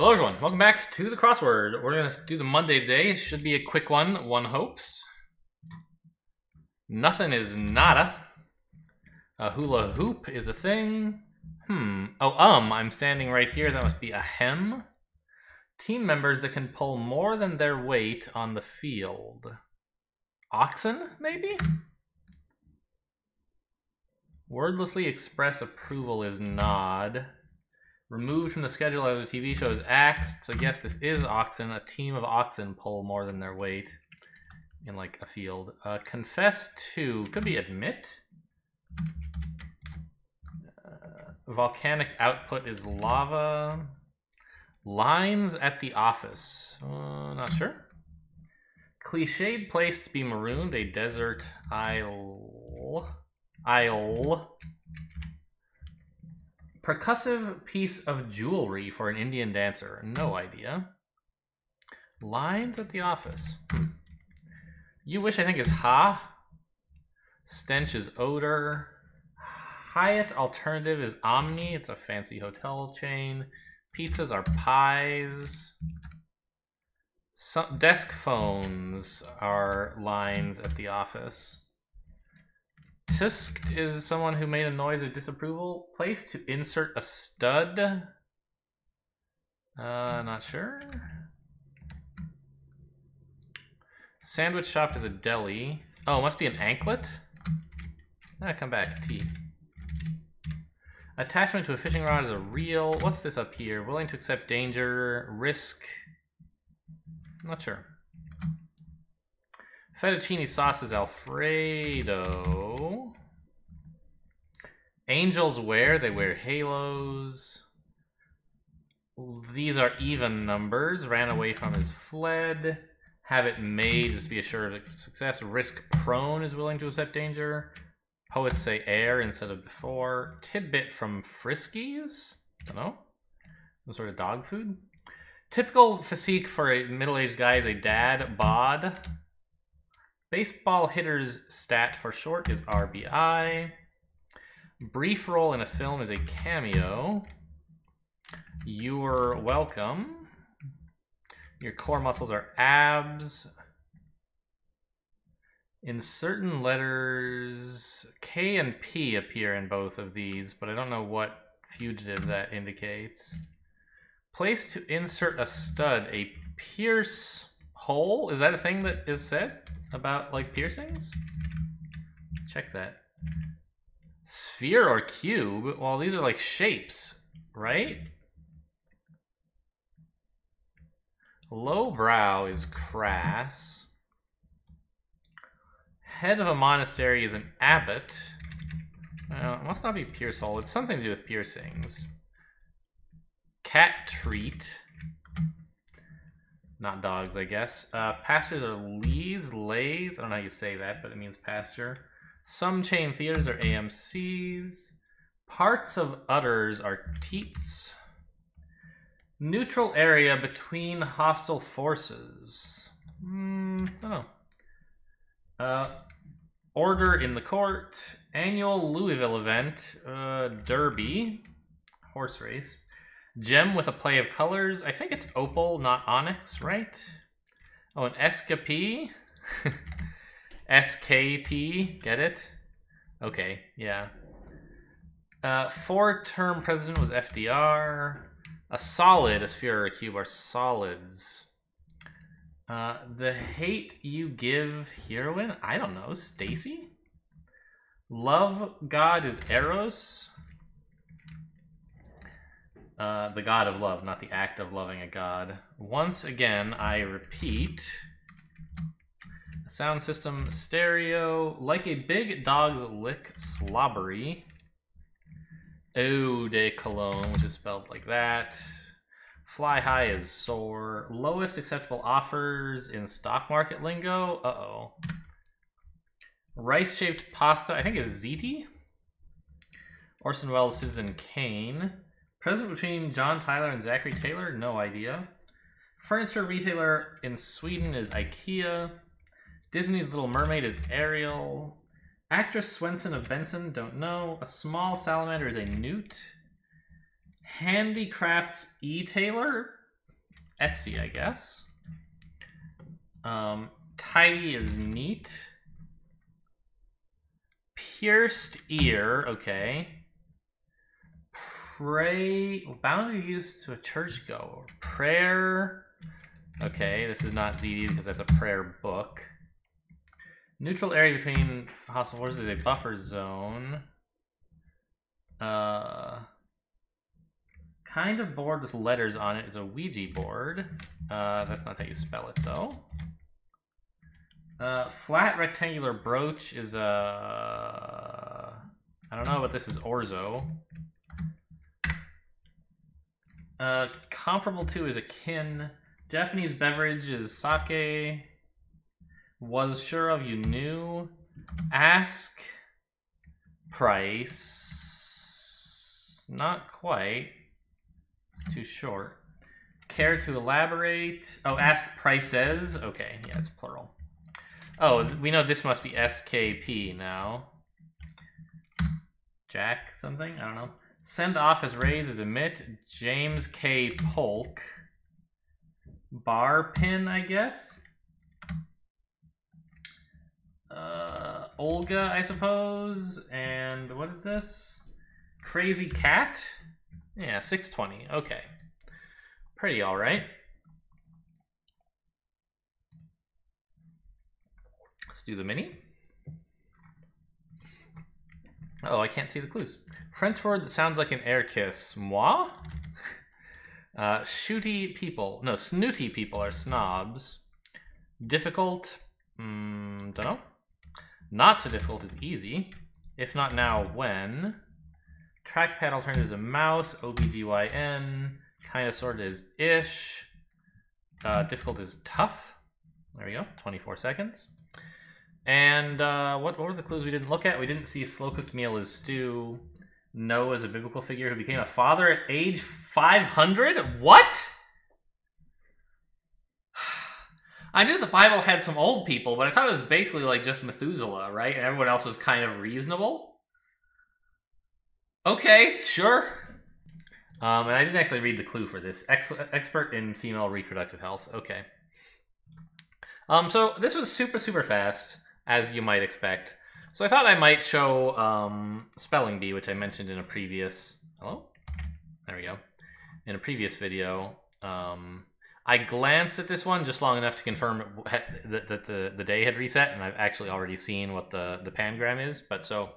Hello, everyone. Welcome back to the crossword. We're going to do the Monday today. Should be a quick one, one hopes. Nothing is nada. A hula hoop is a thing. Hmm. Oh, um, I'm standing right here. That must be a hem. Team members that can pull more than their weight on the field. Oxen, maybe? Wordlessly express approval is nod. Removed from the schedule as a TV show is axed. So yes, this is oxen. A team of oxen pull more than their weight in like a field. Uh, confess to could be admit. Uh, volcanic output is lava. Lines at the office. Uh, not sure. Cliched place to be marooned. A desert isle. Isle. Percussive piece of jewelry for an Indian dancer. No idea. Lines at the office. Hmm. You wish I think is ha. Stench is odor. Hyatt alternative is Omni. It's a fancy hotel chain. Pizzas are pies. Some desk phones are lines at the office. Tusked is someone who made a noise of disapproval. Place to insert a stud. Uh, not sure. Sandwich shop is a deli. Oh, must be an anklet. Ah, come back. T. Attachment to a fishing rod is a reel. What's this up here? Willing to accept danger, risk. Not sure. Fettuccine sauce is Alfredo. Angels wear, they wear halos. These are even numbers. Ran away from is fled. Have it made is to be assured of success. Risk prone is willing to accept danger. Poets say ere instead of before. Tidbit from Friskies? I don't know. Some sort of dog food. Typical physique for a middle-aged guy is a dad bod. Baseball hitter's stat for short is RBI. Brief role in a film is a cameo. You're welcome. Your core muscles are abs. In certain letters, K and P appear in both of these, but I don't know what fugitive that indicates. Place to insert a stud, a pierce hole. Is that a thing that is said? about like piercings? Check that. Sphere or cube? Well, these are like shapes, right? Low brow is crass. Head of a monastery is an abbot. It must not be pierce hole. It's something to do with piercings. Cat treat. Not dogs, I guess. Uh, pastures are lees, lays. I don't know how you say that, but it means pasture. Some chain theaters are AMCs. Parts of udders are teats. Neutral area between hostile forces. Hmm, I don't know. Uh, order in the court. Annual Louisville event. Uh, Derby. Horse race. Gem with a play of colors. I think it's opal, not onyx, right? Oh, an SKP? SKP, get it? Okay, yeah. Uh, four-term president was FDR. A solid, a sphere or a cube are solids. Uh, the hate you give heroine? I don't know. Stacy? Love god is Eros. Uh, the god of love, not the act of loving a god. Once again, I repeat. Sound system stereo, like a big dog's lick slobbery. Eau de cologne, which is spelled like that. Fly high is soar. Lowest acceptable offers in stock market lingo. Uh-oh. Rice-shaped pasta, I think is ziti. Orson Welles' Citizen Kane. Present between John Tyler and Zachary Taylor? No idea. Furniture retailer in Sweden is IKEA. Disney's Little Mermaid is Ariel. Actress Swenson of Benson, don't know. A small salamander is a newt. Handicrafts E. Taylor? Etsy, I guess. Um, tidy is neat. Pierced ear, okay. Pray, bound to use to a church go. Prayer, okay, this is not ZD because that's a prayer book. Neutral area between hostile forces is a buffer zone. Uh, kind of board with letters on it is a Ouija board. Uh, that's not how you spell it though. Uh, flat rectangular brooch is a. I don't know, but this is orzo. Uh, comparable to is akin. Japanese beverage is sake. Was sure of you knew. Ask. Price. Not quite. It's too short. Care to elaborate? Oh, ask prices. Okay, yeah, it's plural. Oh, we know this must be SKP now. Jack something? I don't know. Send off as rays as emit. James K. Polk. Bar pin, I guess. Uh, Olga, I suppose. And what is this? Crazy Cat? Yeah, 620. Okay. Pretty alright. Let's do the mini. Oh, I can't see the clues. French word that sounds like an air kiss. Moi? Uh, shooty people. No, snooty people are snobs. Difficult? Mm, don't know. Not so difficult is easy. If not now, when? Trackpad alternative is a mouse. OBGYN. Kind of sort of is ish. Uh, difficult is tough. There we go. 24 seconds. And uh, what, what were the clues we didn't look at? We didn't see slow cooked meal is stew. Noah is a biblical figure who became a father at age 500? What? I knew the Bible had some old people, but I thought it was basically like just Methuselah, right? And everyone else was kind of reasonable. Okay, sure. Um, and I didn't actually read the clue for this. Ex expert in female reproductive health. Okay. Um, so this was super, super fast, as you might expect. So I thought I might show um, Spelling Bee, which I mentioned in a previous... Hello? There we go. In a previous video. Um, I glanced at this one just long enough to confirm that, the, the day had reset, and I've actually already seen what the, the pangram is. But so,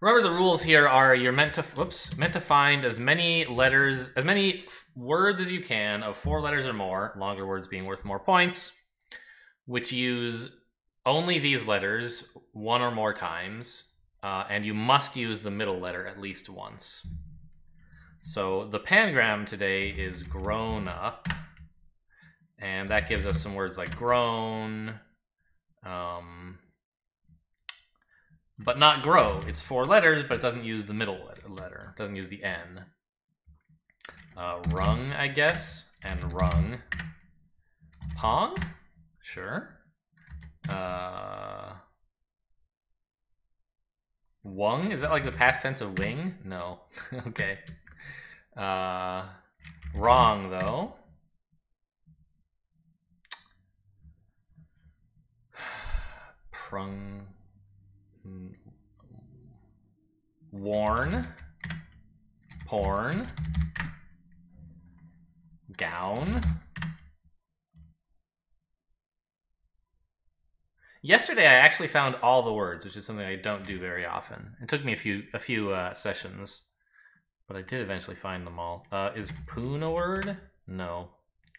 remember the rules here are you're meant to whoops meant to find as many letters, as many words as you can of four letters or more, longer words being worth more points, which use only these letters one or more times, uh, and you must use the middle letter at least once. So the pangram today is grown up, and that gives us some words like grown, um, but not grow. It's four letters, but it doesn't use the middle letter. It doesn't use the N. Uh, rung, I guess, and rung. Pong? Sure. Uh, Wung? Is that like the past tense of wing? No. okay. Uh, wrong, though. Actually found all the words, which is something I don't do very often. It took me a few a few uh, sessions, but I did eventually find them all. Uh, is poon a word? No.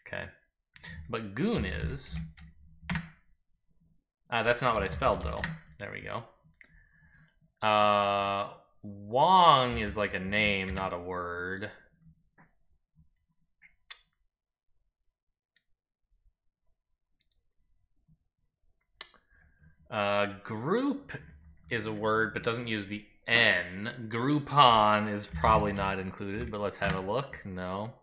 Okay. But goon is. Uh, that's not what I spelled, though. There we go. Uh, Wong is like a name, not a word. Uh, group is a word, but doesn't use the N. Groupon is probably not included, but let's have a look. No.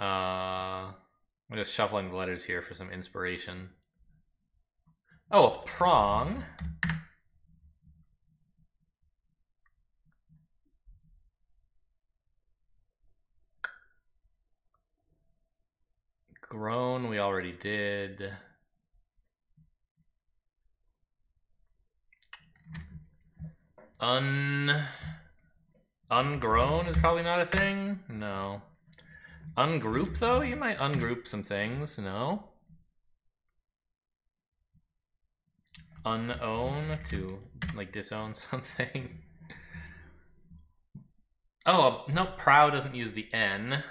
Uh, I'm just shuffling the letters here for some inspiration. Oh, prong. Grown, we already did. Un... Ungrown is probably not a thing? No. Ungroup, though? You might ungroup some things, no? Unown to, like, disown something. oh, uh, no, proud doesn't use the N.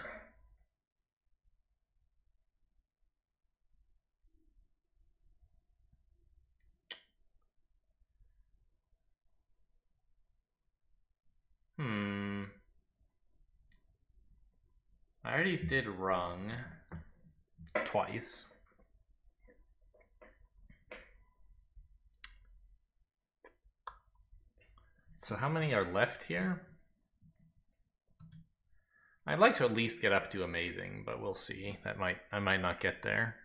Hmm. I already did wrong twice. So how many are left here? I'd like to at least get up to amazing, but we'll see. That might I might not get there.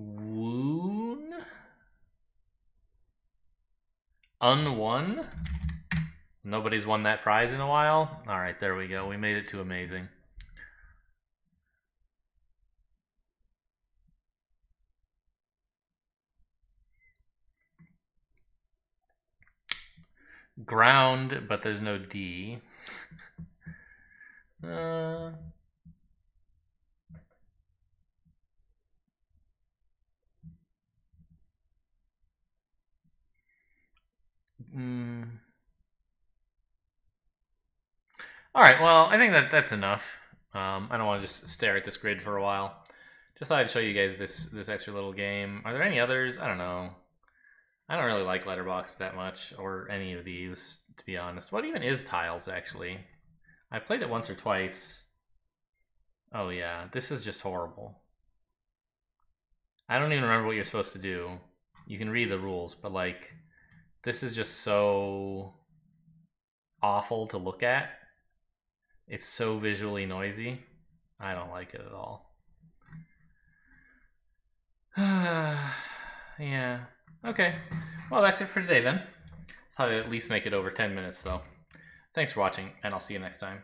Woon? Unwon? Nobody's won that prize in a while? Alright, there we go. We made it to amazing. Ground, but there's no D. uh... Mm. All right, well, I think that that's enough. Um, I don't want to just stare at this grid for a while. Just thought I'd show you guys this this extra little game. Are there any others? I don't know. I don't really like letterbox that much, or any of these, to be honest. What even is tiles, actually? I played it once or twice. Oh yeah, this is just horrible. I don't even remember what you're supposed to do. You can read the rules, but like this is just so awful to look at. It's so visually noisy. I don't like it at all. yeah. Okay. Well, that's it for today then. Thought I'd at least make it over 10 minutes though. Thanks for watching, and I'll see you next time.